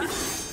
you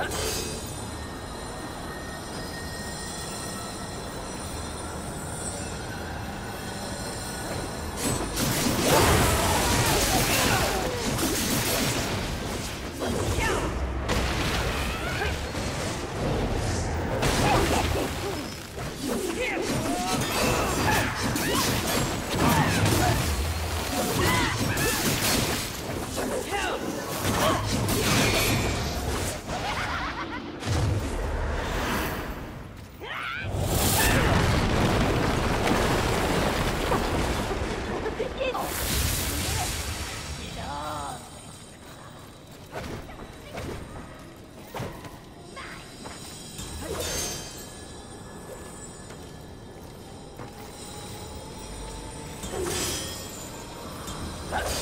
Let's go. Let's